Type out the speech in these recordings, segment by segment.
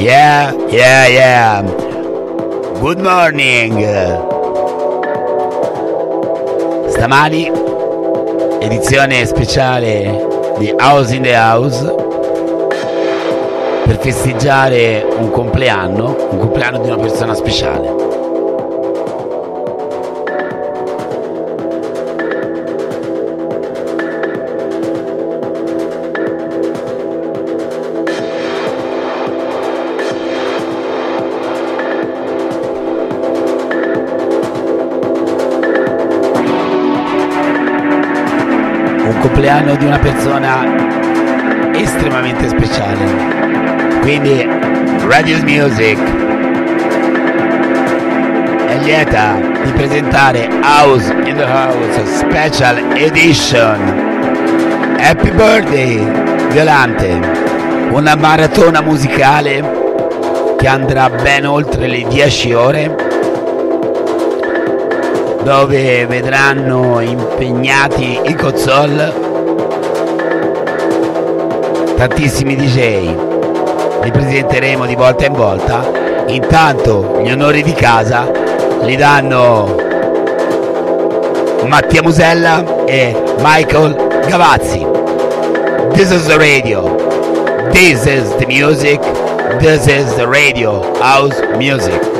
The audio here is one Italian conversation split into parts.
Yeah, yeah, yeah. Good morning. Stamani, edizione speciale di House in the House per festeggiare un compleanno, un compleanno di una persona speciale. Compleanno di una persona estremamente speciale. Quindi Radio Music è lieta di presentare House in the House Special Edition. Happy Birthday Violante, una maratona musicale che andrà ben oltre le 10 ore dove vedranno impegnati i Cozzol, tantissimi DJ, li presenteremo di volta in volta, intanto gli onori di casa li danno Mattia Musella e Michael Gavazzi. This is the radio, this is the music, this is the radio house music.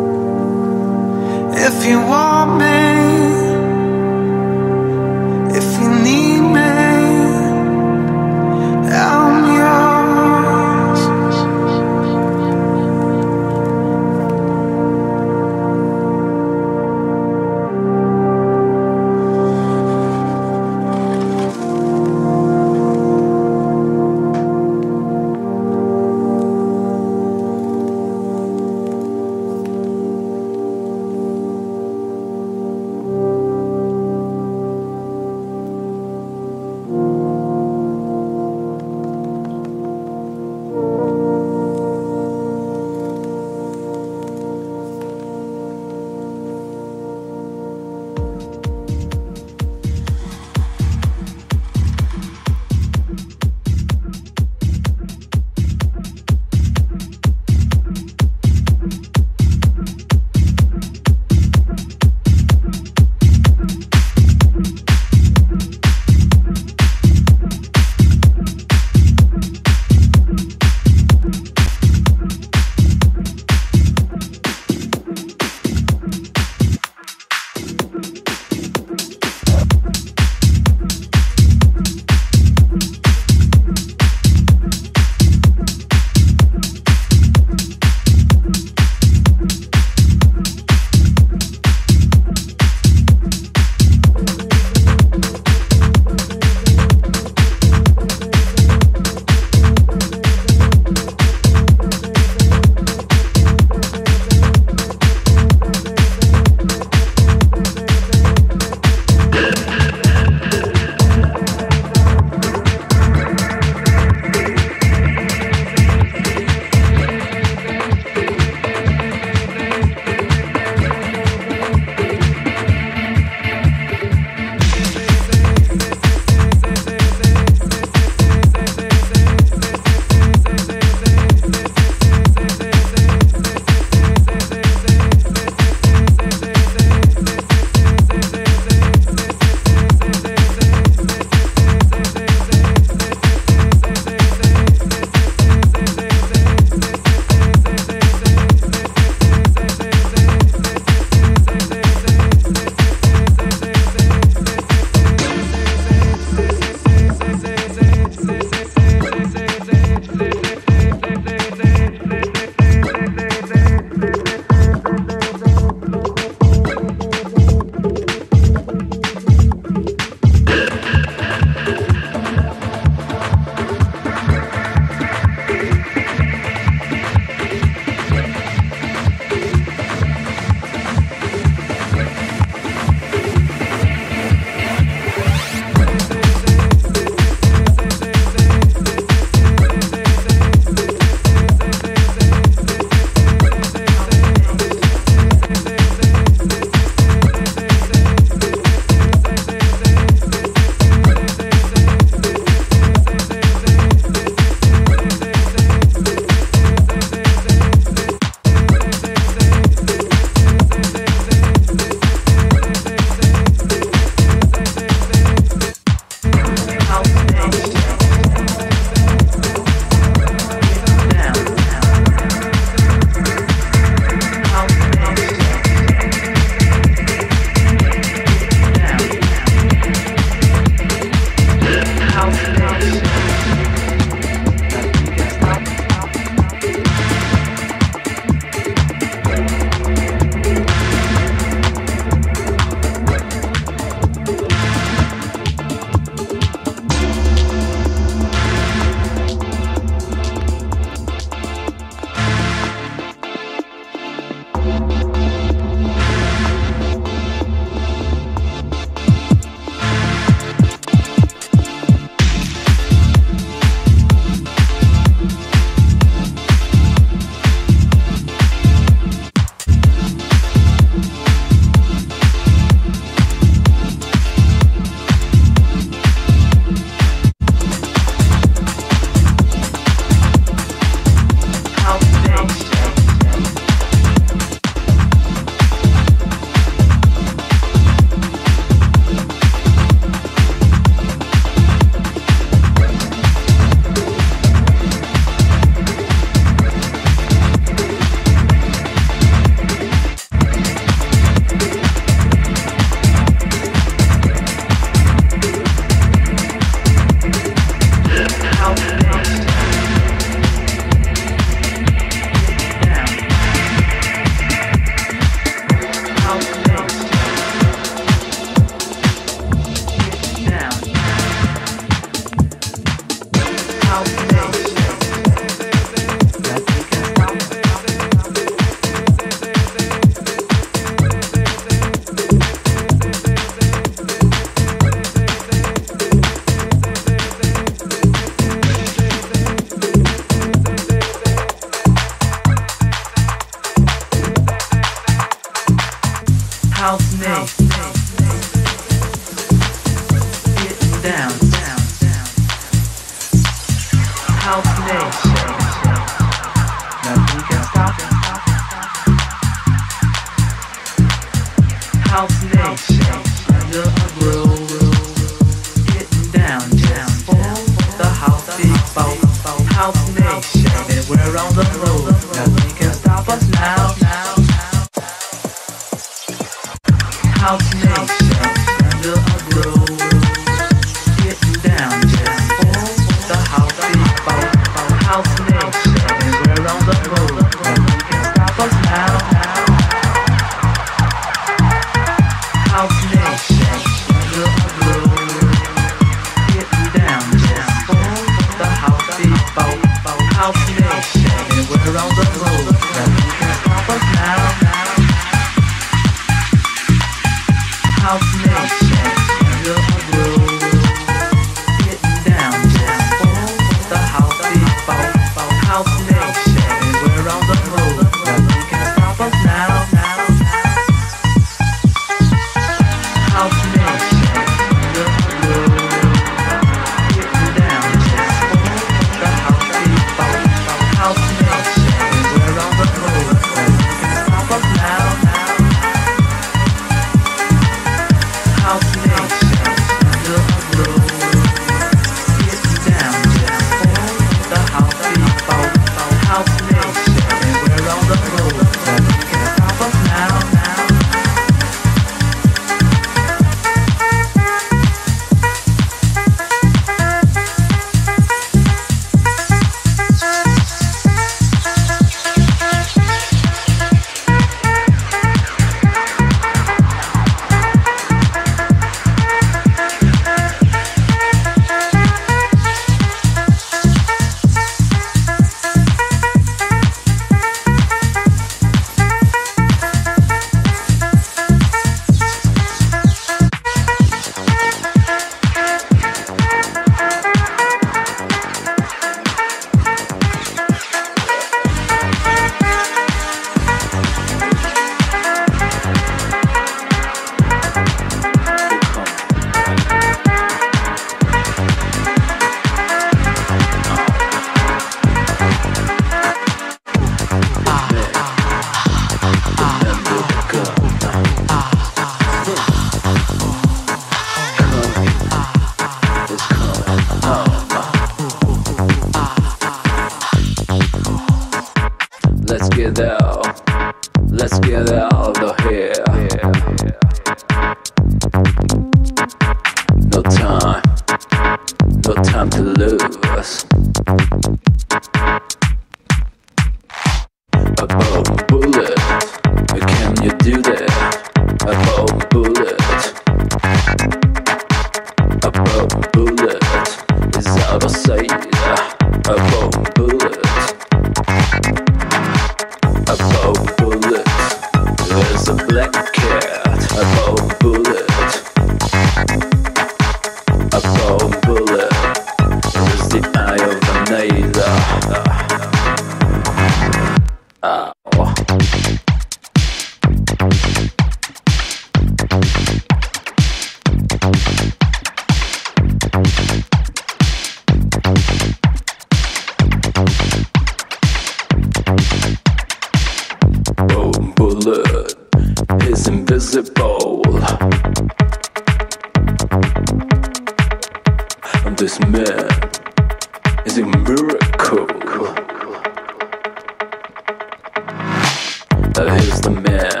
Though he's the man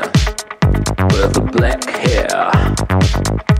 with the black hair.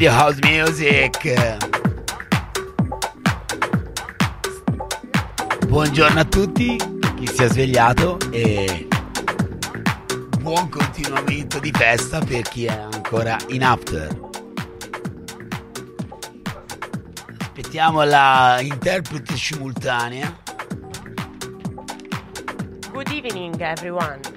Radio House Music. Buongiorno a tutti, chi si è svegliato e buon continuamento di festa per chi è ancora in after. Aspettiamo la interprete simultanea. Good evening everyone.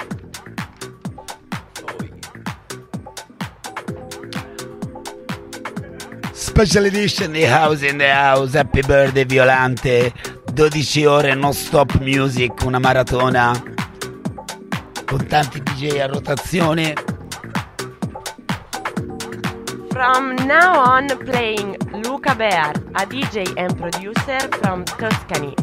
Special edition di House in the House, Happy Birthday Violante, 12 ore non stop music, una maratona con tanti DJ a rotazione. From now on playing Luca Bear, a DJ and producer from Tuscany.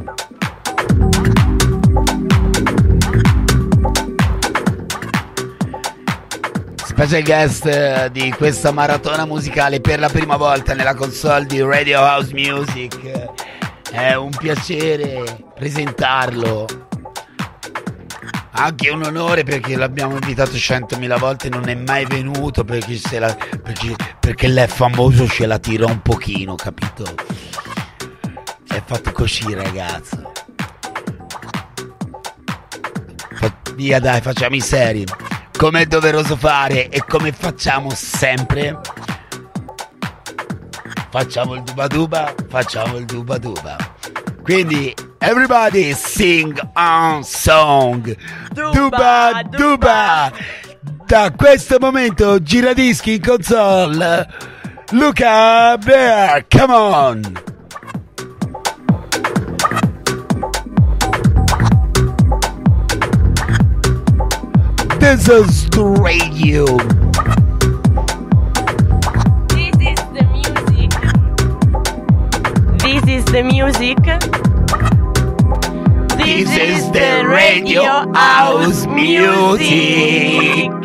Special guest eh, di questa maratona musicale per la prima volta nella console di Radio House Music. È un piacere presentarlo. Anche un onore perché l'abbiamo invitato centomila volte e non è mai venuto perché, la, perché, perché lei famoso ce la tira un pochino, capito? È fatto così ragazzo. Via dai, facciamo i seri. Come è doveroso fare e come facciamo sempre. Facciamo il duba duba, facciamo il duba duba. Quindi, everybody sing on song. Duba duba. Da questo momento giradischi in console. Luca Bear, come on. This is the radio. This is the music. This is the music. This is the radio house music. Siamo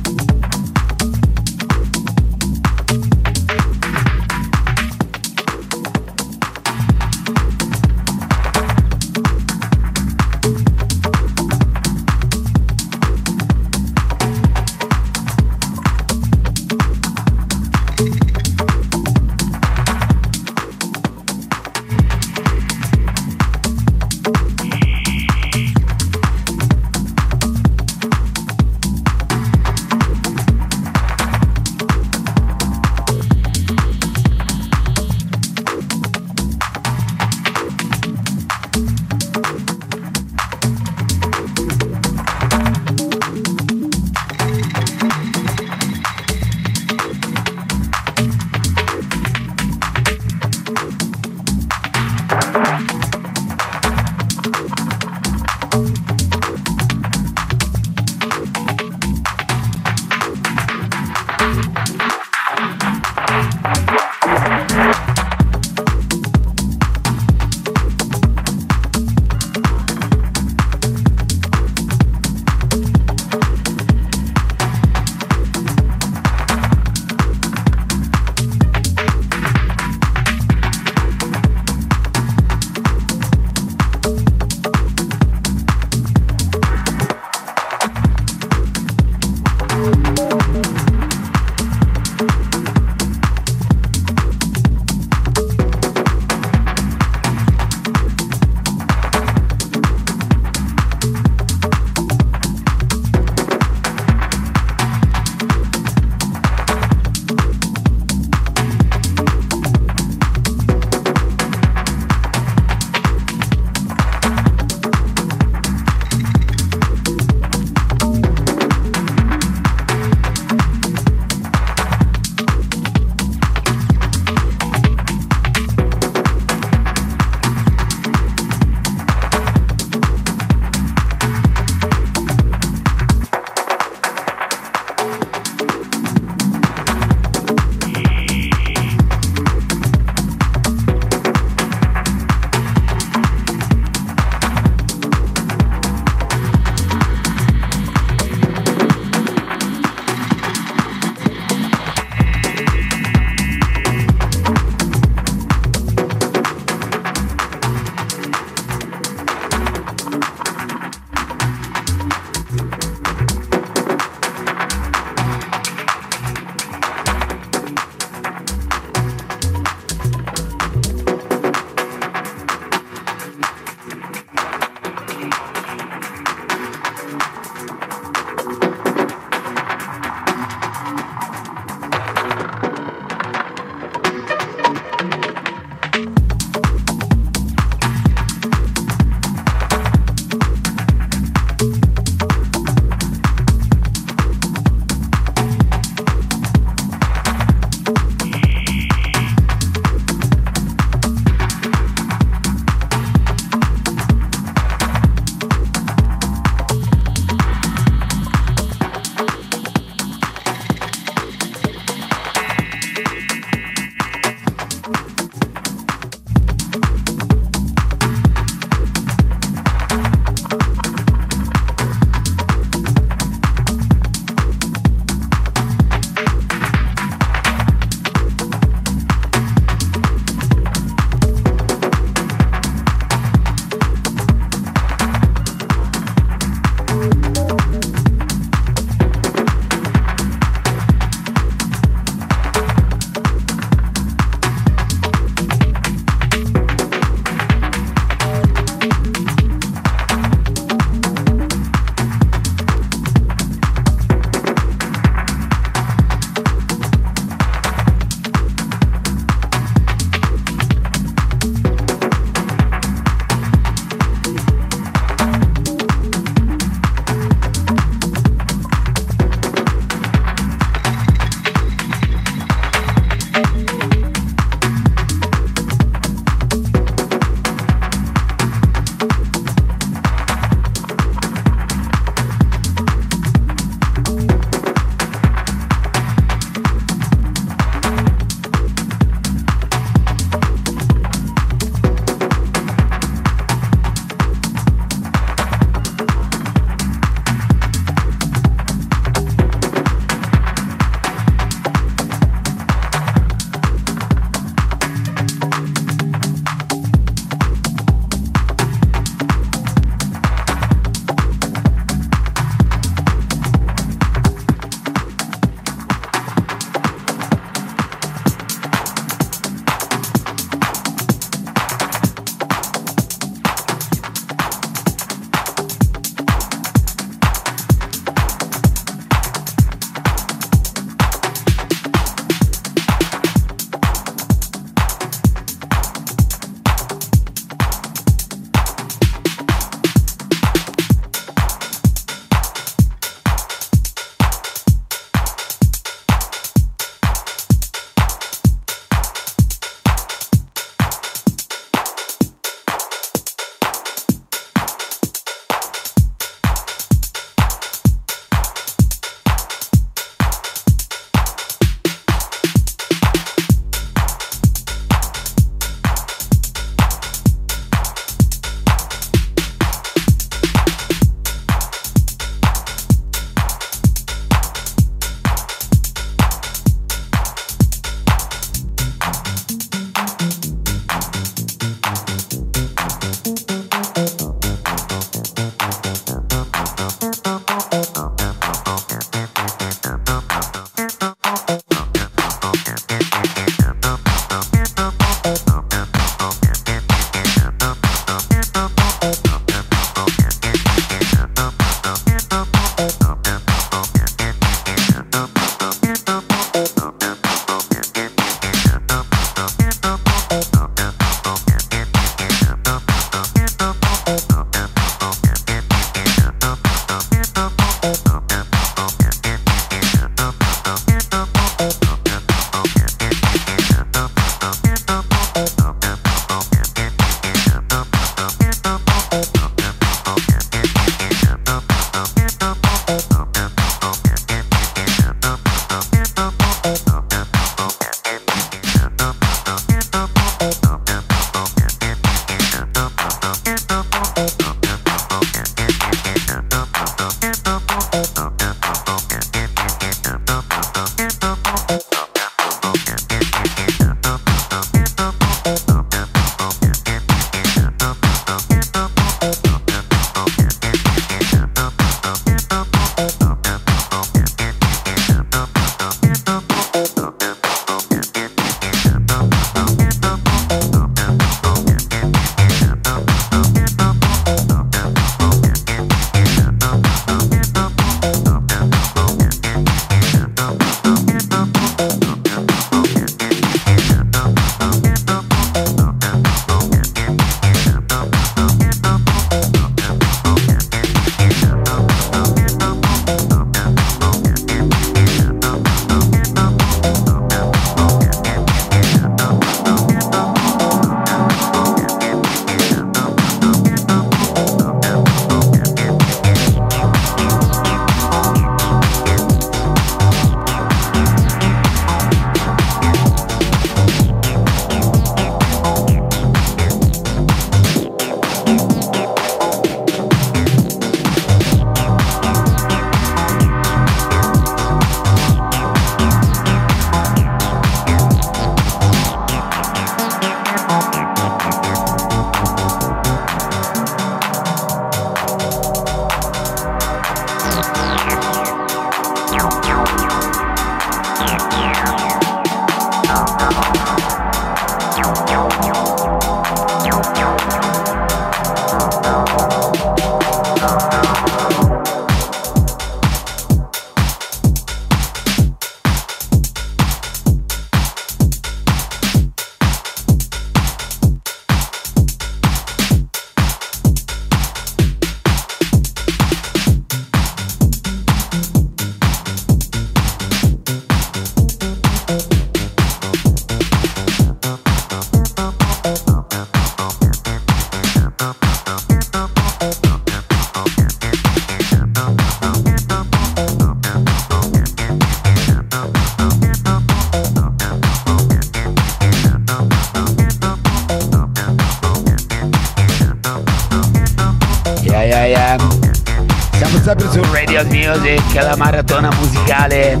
Music, la maratona musicale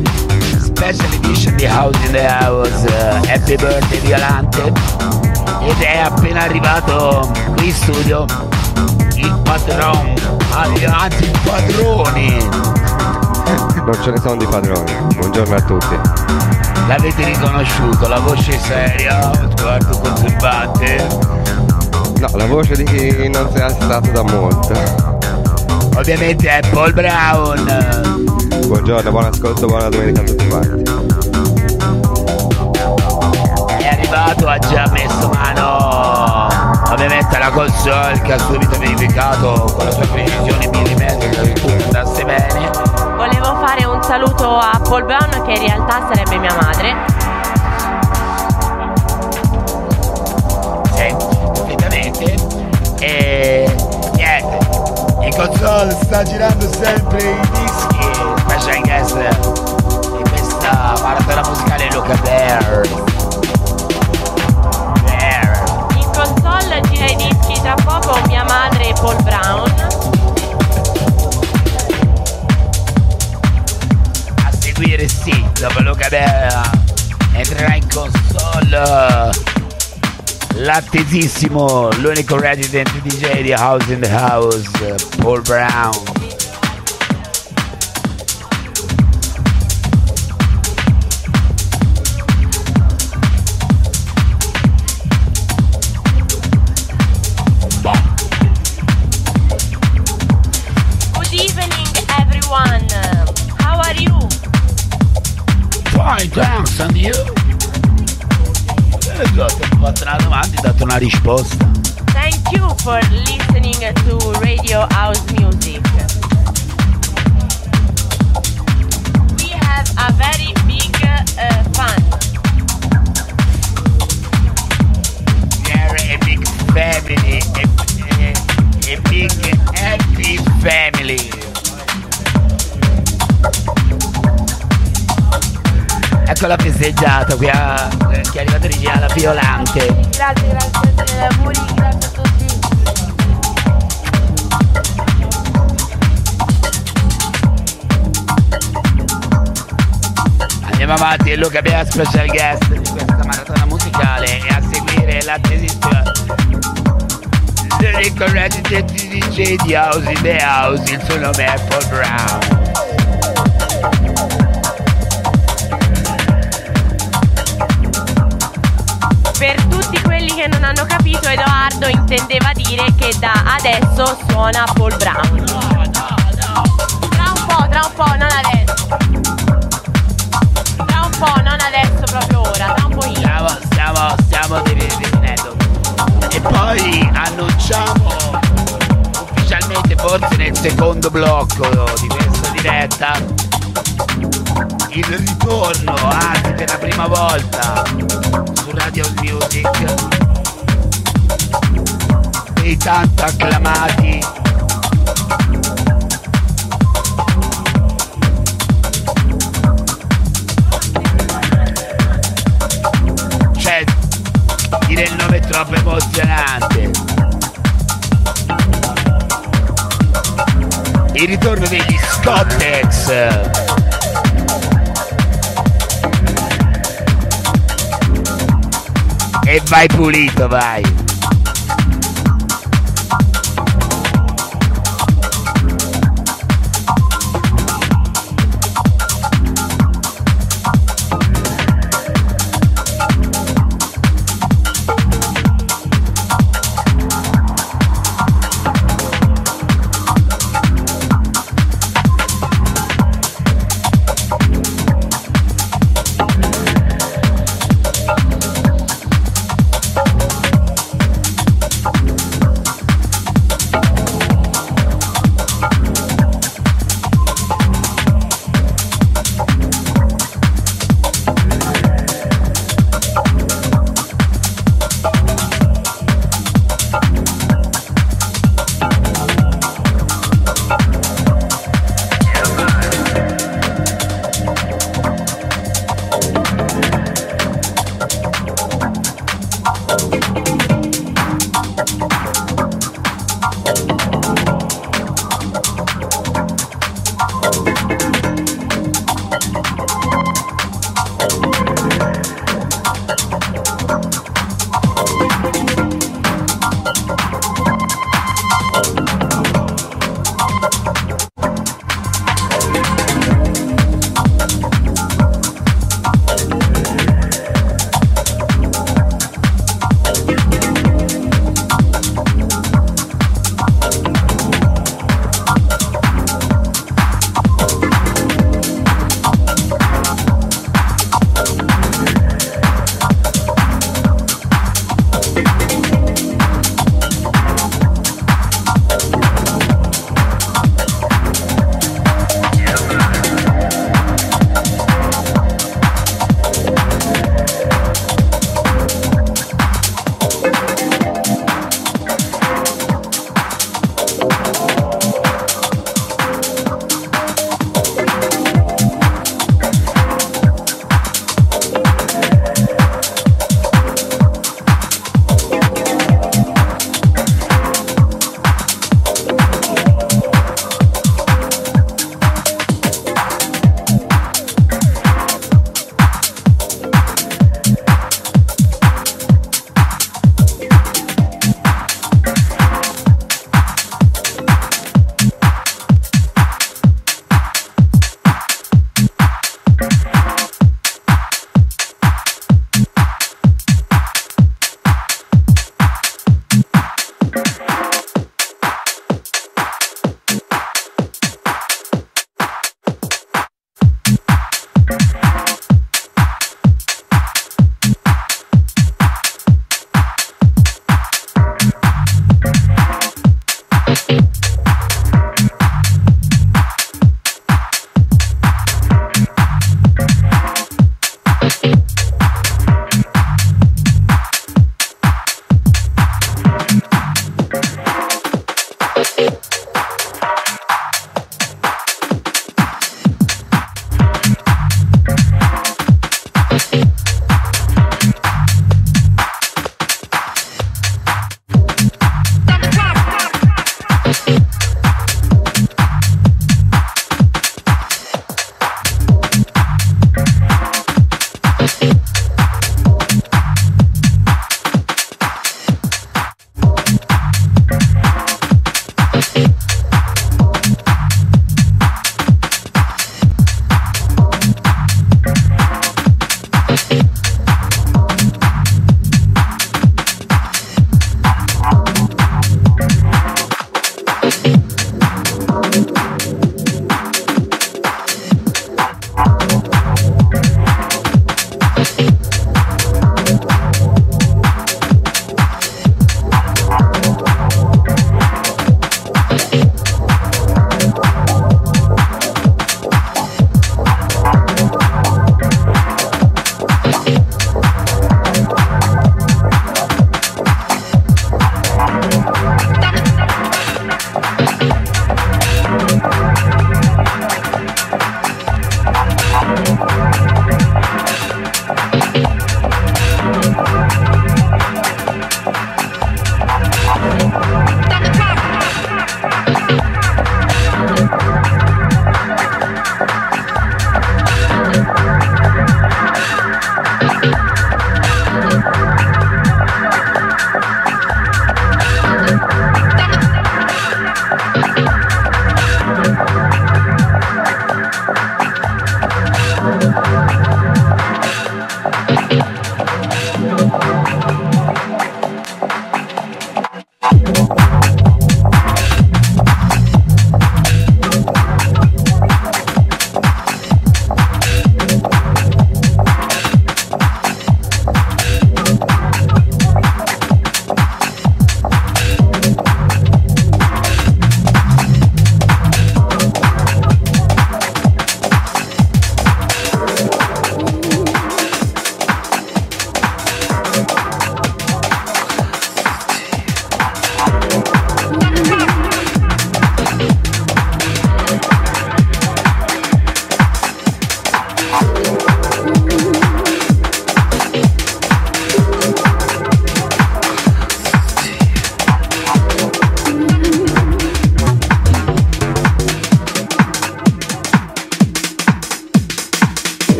Special Edition di House in the House, uh, Happy Birthday Violante. Ed è appena arrivato qui in studio il padrone, anzi il padrone. Non ce ne sono di padroni. Buongiorno a tutti. L'avete riconosciuto, la voce seria, lo sguardo conservante. No, la voce di chi non si è alzato da molto. Ovviamente è Paul Brown. Buongiorno, buon ascolto, buona domenica a tutti quanti. È arrivato, ha già messo mano ovviamente alla console che ha subito verificato con la sua precisione millimetrica che tutto andasse bene. Volevo fare un saluto a Paul Brown che in realtà sarebbe mia madre. Console sta girando sempre i dischi special guest di questa maratona musicale Luca Bear. Bear. In console gira i dischi tra poco mia madre e Paul Brown. A seguire sì, dopo Luca Bear entrerà in console l'attesissimo, l'unico resident DJ di House in the House, Paul Brown. Good evening everyone. How are you? Fine, thanks, and you? Eh, ti ho fatto una domanda e ho dato una risposta. Thank you for listening to Radio House Music. We have a very big uh, fan. They're a big family, a, a, a big happy family. Ecco la festeggiata qui a, che è arrivata Regina Violante. Grazie, grazie per gli auguri, Andiamo avanti e Luca abbiamo special guest di questa maratona musicale e a seguire l'attesissima l'unico resident DJ di House in the House, il suo nome è Paul Brown. Per tutti quelli che non hanno capito, Edoardo intendeva dire che da adesso suona Paul Brown. Tra un po', tra un po', non adesso. Stiamo, stiamo definendo. E poi annunciamo ufficialmente, forse nel secondo blocco di questa diretta, il ritorno, anzi per la prima volta, su Radio Music, dei tanto acclamati ritorno degli Scottex. E vai pulito vai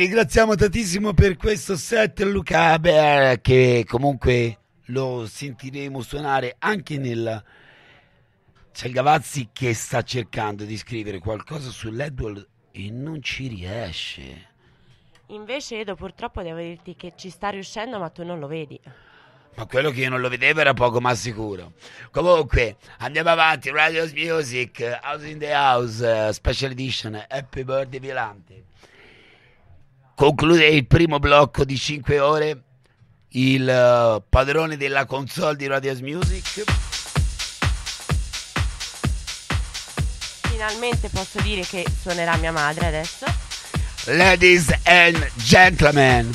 ringraziamo tantissimo per questo set Luca Bear che comunque lo sentiremo suonare anche nel... C'è il Gavazzi che sta cercando di scrivere qualcosa sull'Edward e non ci riesce. Invece Edo purtroppo devo dirti che ci sta riuscendo ma tu non lo vedi. Ma quello che io non lo vedevo era poco ma sicuro. Comunque, andiamo avanti. Radio's Music, House in the House, Special Edition, Happy Birthday Violante. Conclude il primo blocco di 5 ore. Il uh, padrone della console di Radio's Music. Finalmente posso dire che suonerà mia madre adesso. Ladies and gentlemen,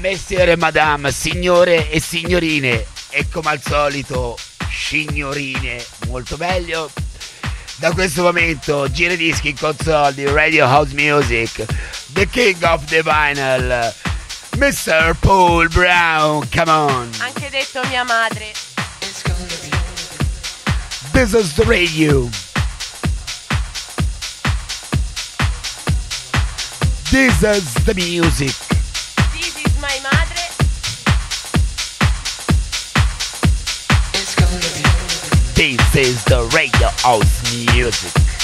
messiere e madame, signore e signorine, e come al solito, signorine, molto meglio. Da questo momento, gira dischi in console di Radio House Music, The King of the Vinyl, Mr. Paul Brown, come on. Anche detto mia madre. This is the radio. This is the music. This is the radio house music.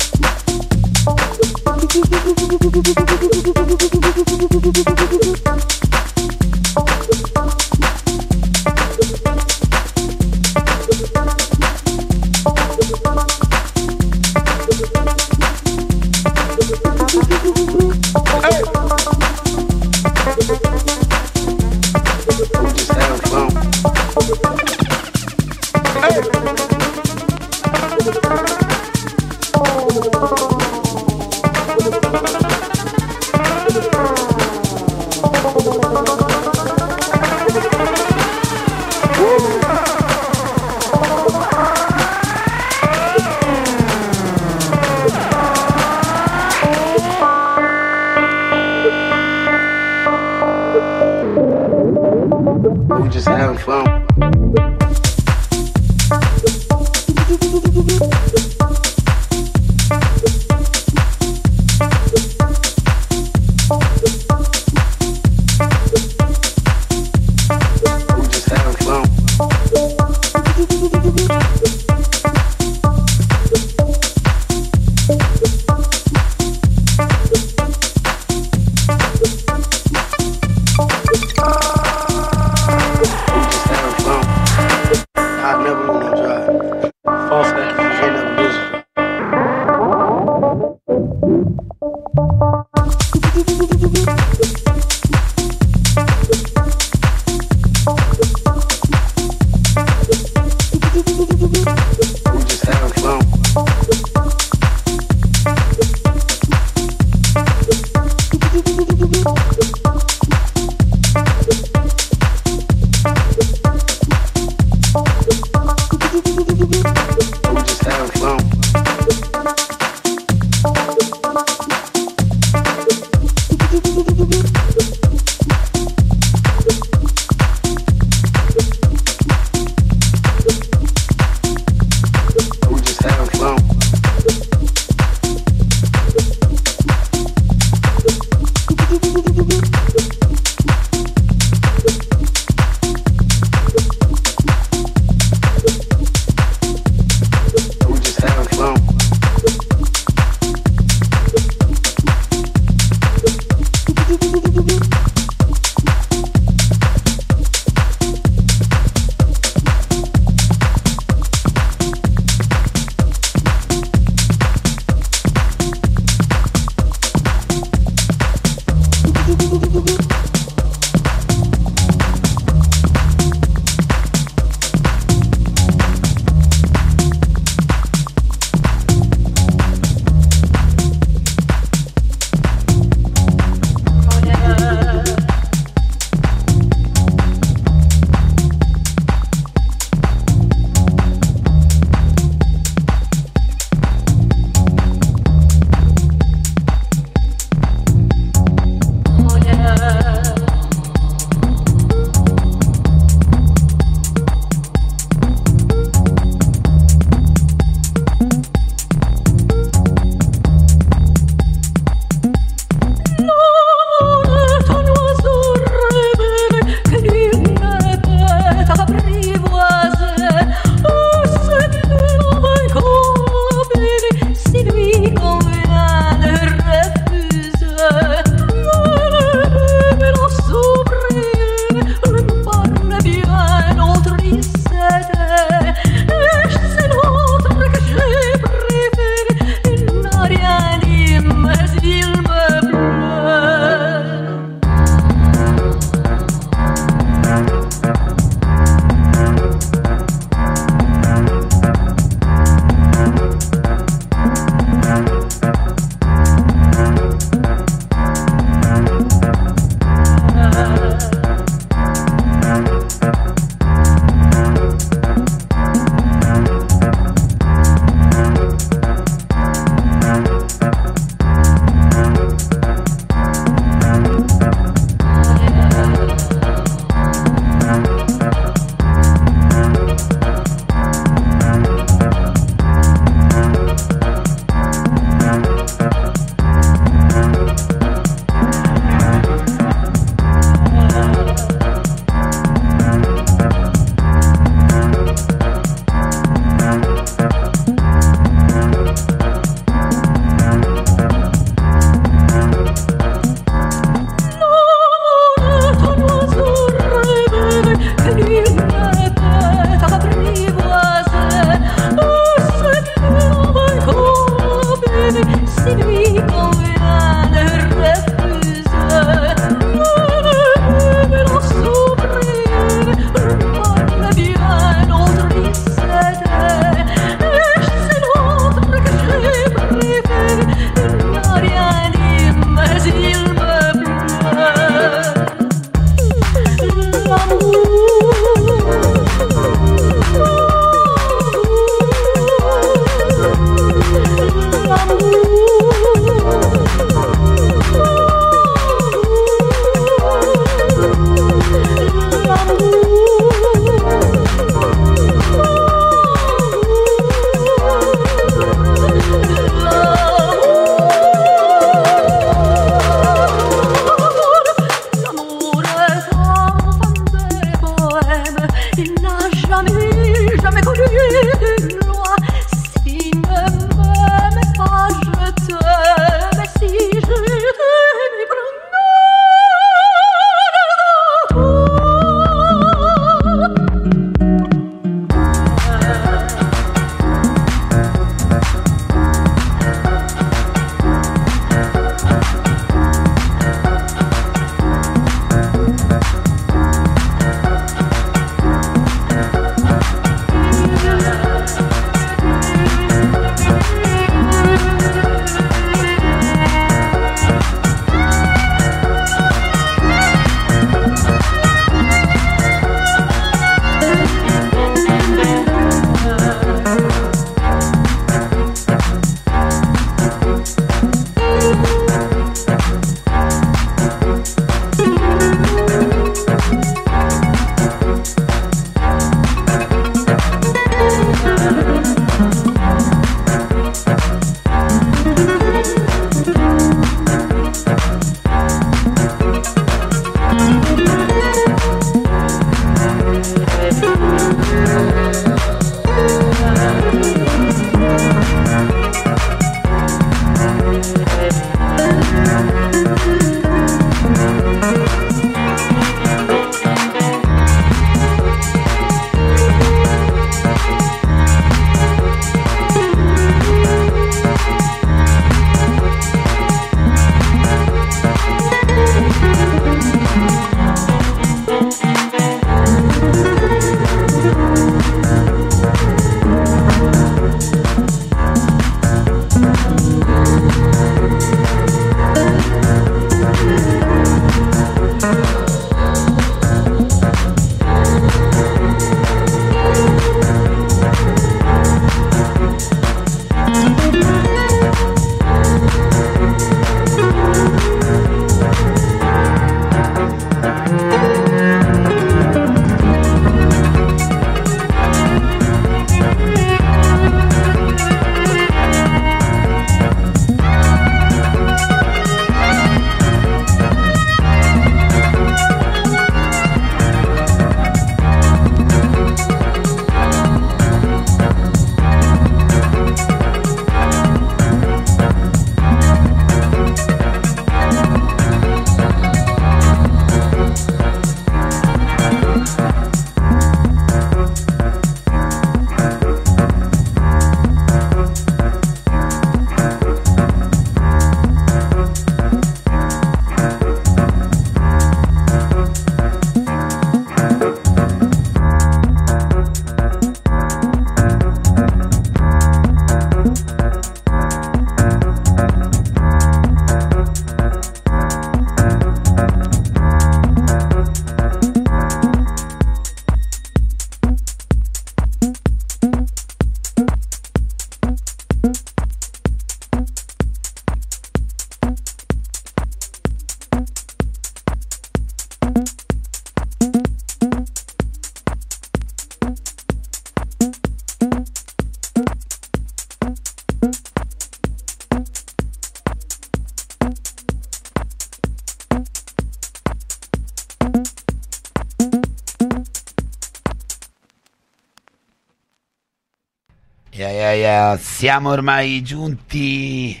Yeah. Siamo ormai giunti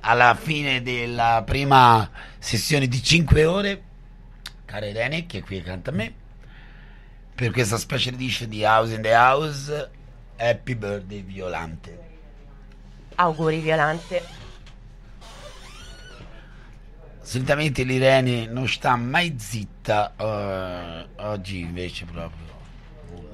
alla fine della prima sessione di 5 ore. Cara Irene, che è qui accanto a me, per questa special edition di House in the House. Happy birthday Violante. Auguri Violante. Solitamente l'Irene non sta mai zitta, eh, oggi invece proprio.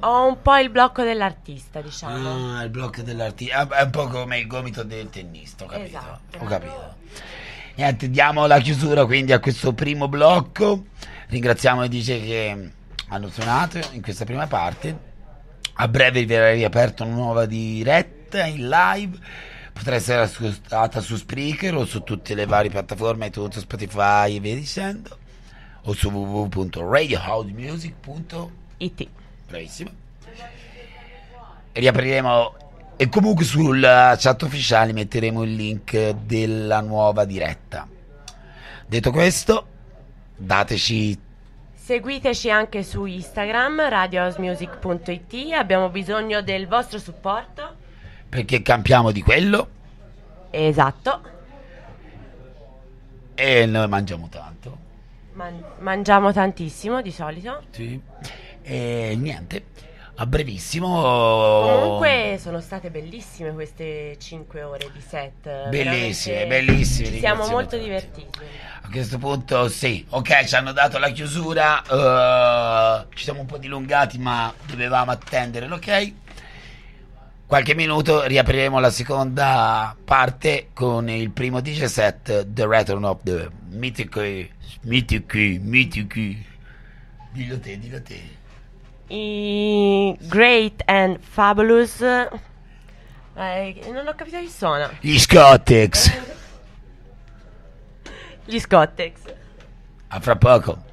Ho un po' il blocco dell'artista, diciamo. Ah, il blocco dell'artista. È un po' come il gomito del tennista, ho capito. Esatto. Ho capito. Niente, diamo la chiusura quindi a questo primo blocco. Ringraziamo i DJ che hanno suonato in questa prima parte. A breve verrà riaperta una nuova diretta in live. Potrà essere ascoltata su Spreaker o su tutte le varie piattaforme, iTunes, Spotify e via dicendo, o su www.radiohousemusic.it. Bravissimo. Riapriremo e comunque sulla chat ufficiale metteremo il link della nuova diretta. Detto questo, dateci Seguiteci anche su Instagram, radiohousemusic.it. Abbiamo bisogno del vostro supporto. perché campiamo di quello Esatto. e noi mangiamo tanto. Man- mangiamo tantissimo di solito. Sì. E niente, a brevissimo. Comunque sono state bellissime queste 5 ore di set. Bellissime, bellissime, Ci siamo molto tutti. divertiti. A questo punto sì, ok, ci hanno dato la chiusura, eh, ci siamo un po' dilungati ma dovevamo attendere l'ok. Qualche minuto riapriremo la seconda parte con il primo DJ set, The Return of the Mythic, Mythic, Mythic. Dillo te, dillo te. I Great and Fabulous. Eh, non ho capito chi suona. Gli Scottex. Gli Scottex. A fra poco.